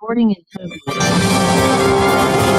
Recording in progress.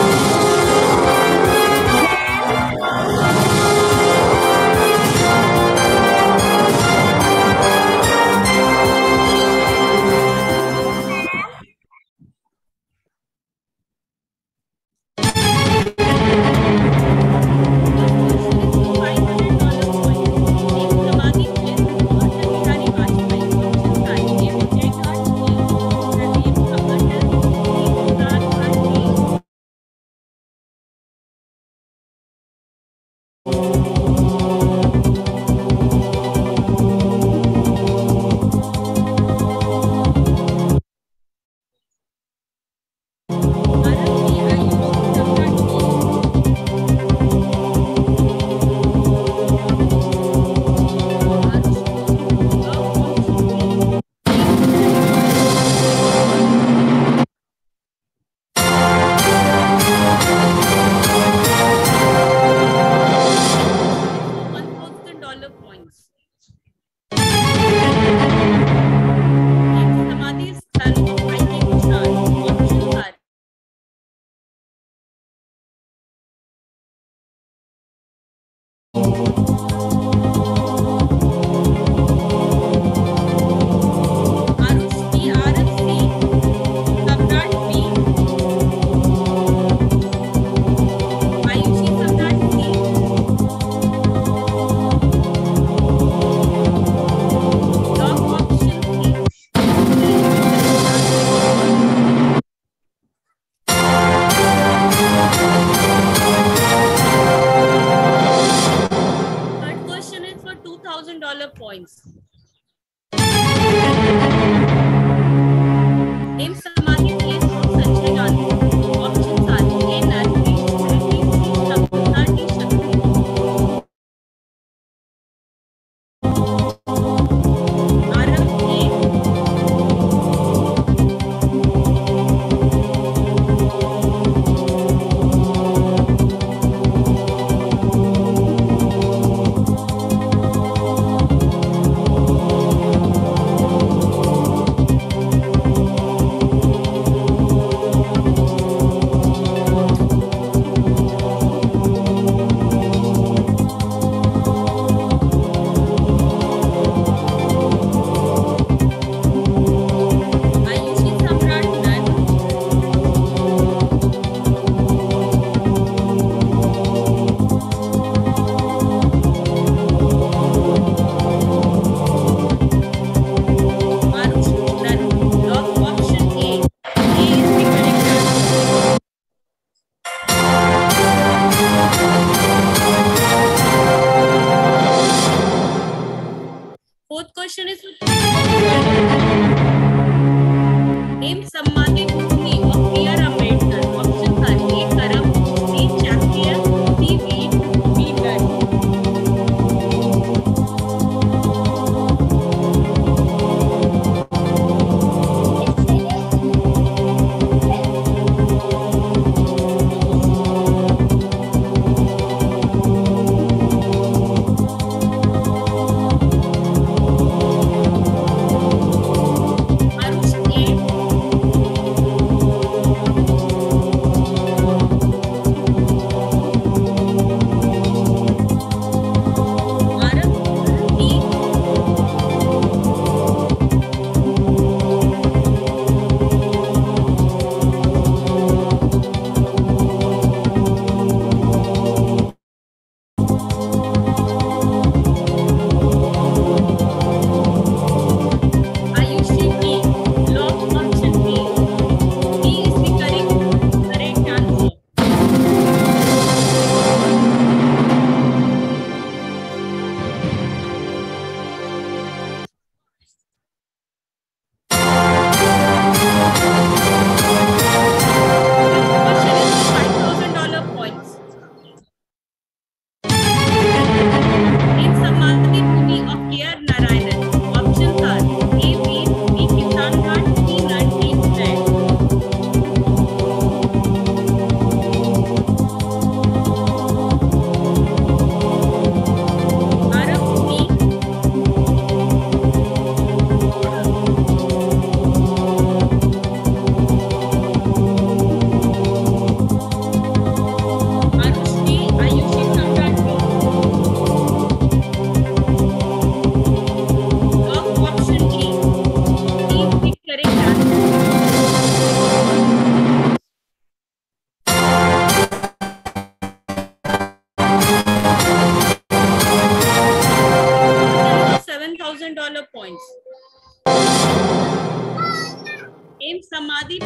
प्रेम समाधि।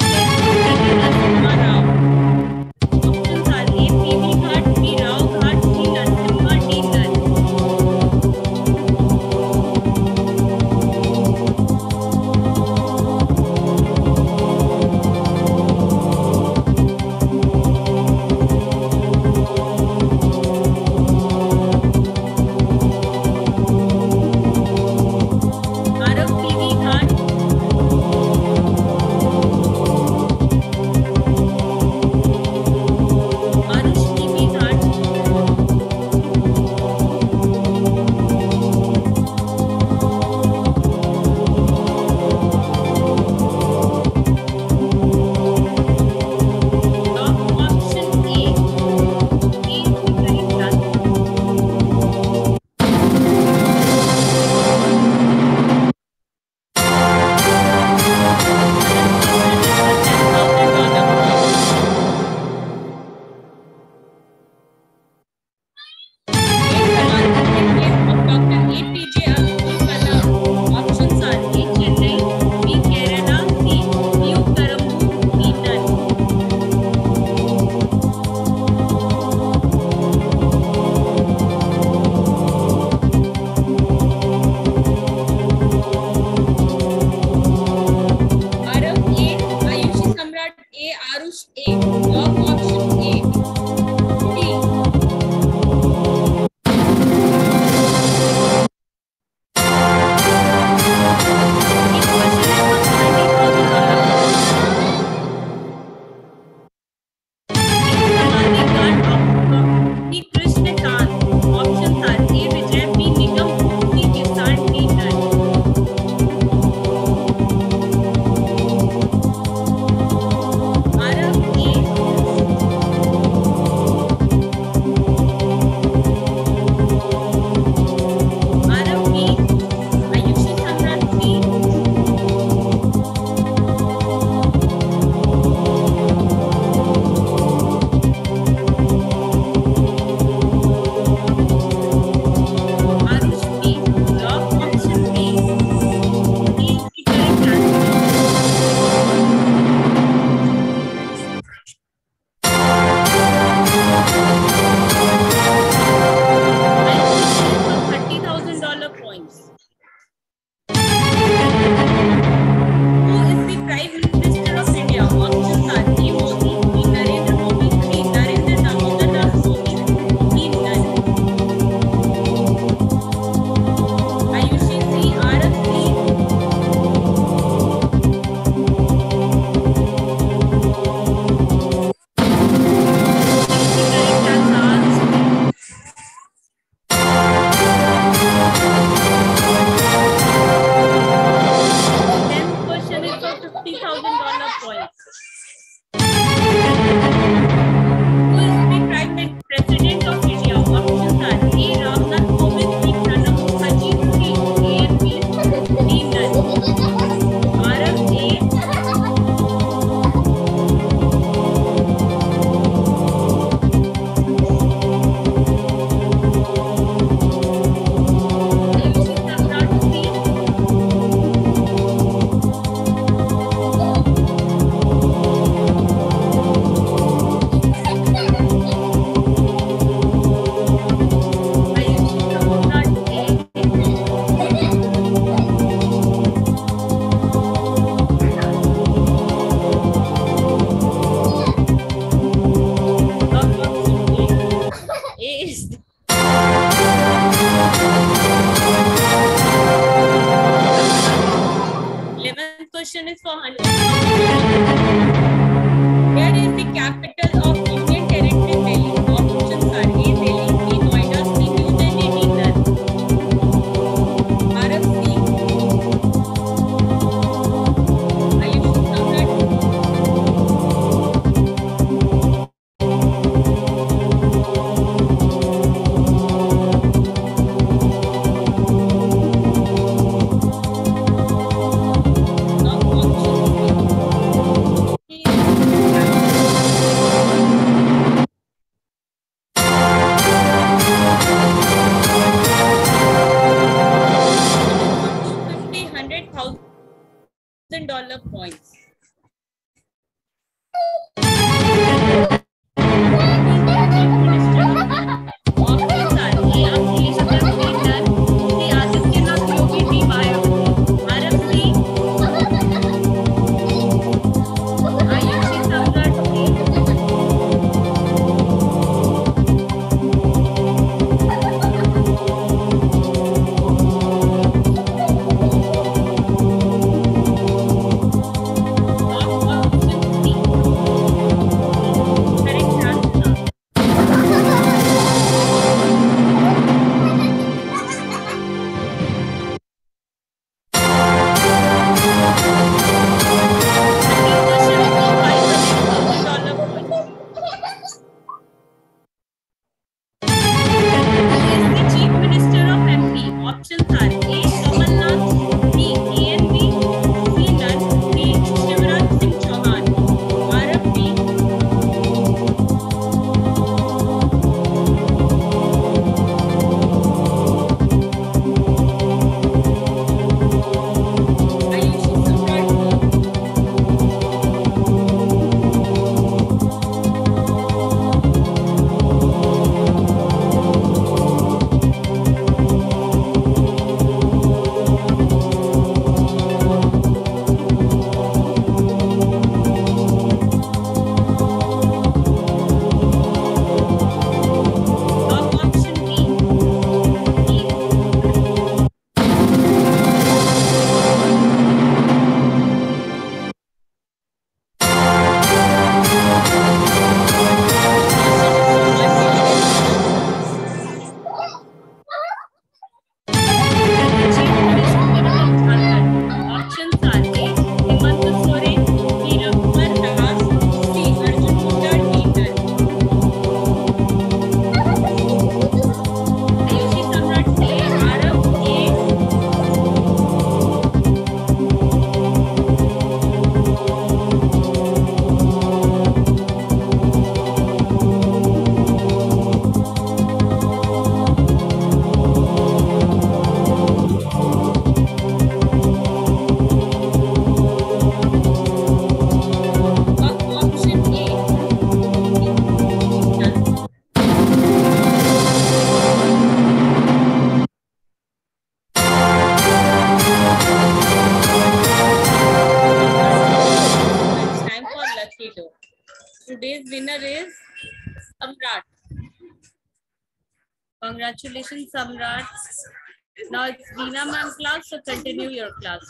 question is for Hanu. Where is the capital? Congratulations, Samrat. Now it's Veena ma'am class, so continue your class.